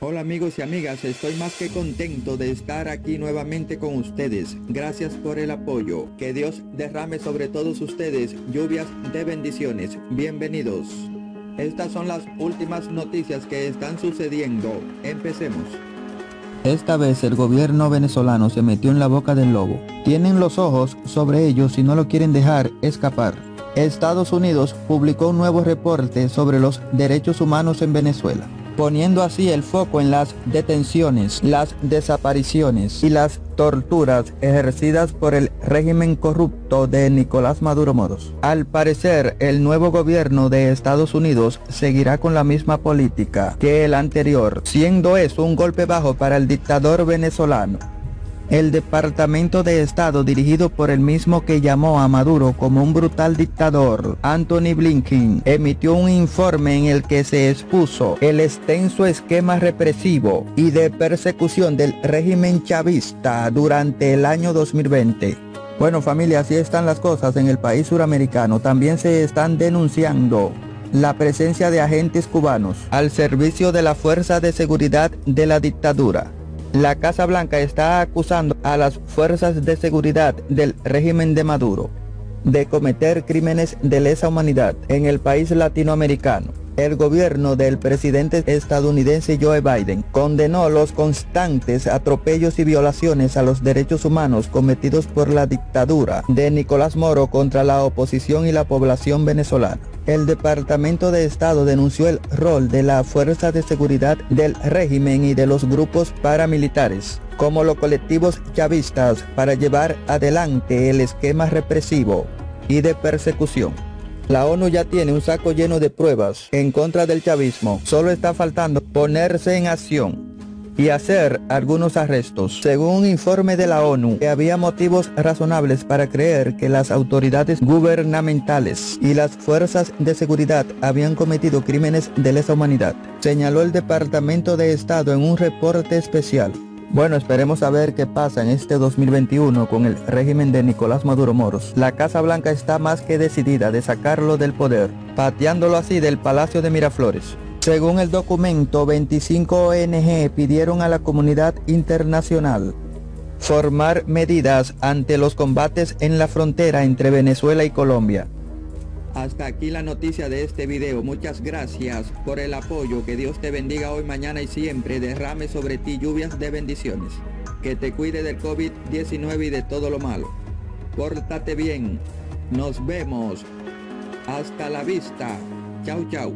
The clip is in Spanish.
Hola amigos y amigas, estoy más que contento de estar aquí nuevamente con ustedes. Gracias por el apoyo. Que Dios derrame sobre todos ustedes lluvias de bendiciones. Bienvenidos. Estas son las últimas noticias que están sucediendo. Empecemos. Esta vez el gobierno venezolano se metió en la boca del lobo. Tienen los ojos sobre ellos y no lo quieren dejar escapar. Estados Unidos publicó un nuevo reporte sobre los derechos humanos en Venezuela poniendo así el foco en las detenciones, las desapariciones y las torturas ejercidas por el régimen corrupto de Nicolás Maduro Moros. Al parecer, el nuevo gobierno de Estados Unidos seguirá con la misma política que el anterior, siendo eso un golpe bajo para el dictador venezolano. El Departamento de Estado dirigido por el mismo que llamó a Maduro como un brutal dictador, Anthony Blinken, emitió un informe en el que se expuso el extenso esquema represivo y de persecución del régimen chavista durante el año 2020. Bueno familia, así están las cosas en el país suramericano. También se están denunciando la presencia de agentes cubanos al servicio de la Fuerza de Seguridad de la dictadura. La Casa Blanca está acusando a las fuerzas de seguridad del régimen de Maduro de cometer crímenes de lesa humanidad en el país latinoamericano. El gobierno del presidente estadounidense Joe Biden condenó los constantes atropellos y violaciones a los derechos humanos cometidos por la dictadura de Nicolás Moro contra la oposición y la población venezolana. El Departamento de Estado denunció el rol de la Fuerza de Seguridad del régimen y de los grupos paramilitares como los colectivos chavistas para llevar adelante el esquema represivo y de persecución. La ONU ya tiene un saco lleno de pruebas en contra del chavismo. Solo está faltando ponerse en acción y hacer algunos arrestos. Según un informe de la ONU, había motivos razonables para creer que las autoridades gubernamentales y las fuerzas de seguridad habían cometido crímenes de lesa humanidad, señaló el Departamento de Estado en un reporte especial. Bueno, esperemos a ver qué pasa en este 2021 con el régimen de Nicolás Maduro Moros. La Casa Blanca está más que decidida de sacarlo del poder, pateándolo así del Palacio de Miraflores. Según el documento, 25 ONG pidieron a la comunidad internacional formar medidas ante los combates en la frontera entre Venezuela y Colombia. Hasta aquí la noticia de este video. Muchas gracias por el apoyo. Que Dios te bendiga hoy, mañana y siempre. Derrame sobre ti lluvias de bendiciones. Que te cuide del COVID-19 y de todo lo malo. Pórtate bien. Nos vemos. Hasta la vista. Chau, chau.